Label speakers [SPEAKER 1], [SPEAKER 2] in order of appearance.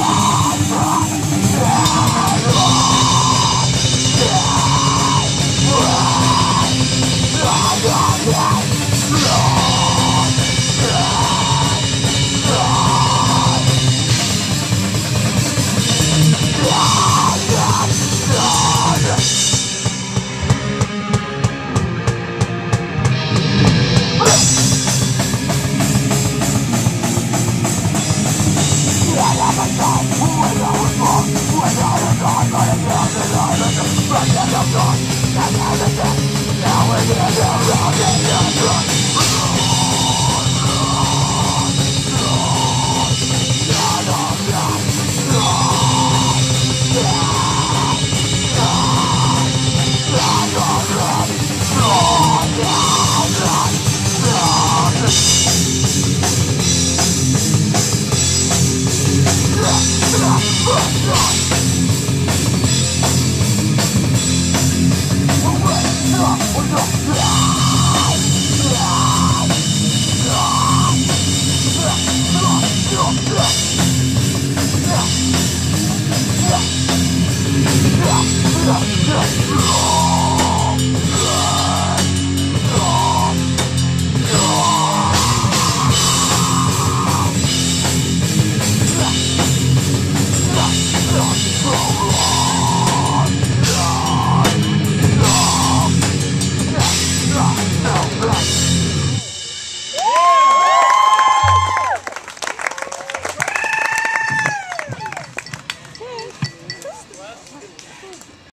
[SPEAKER 1] Now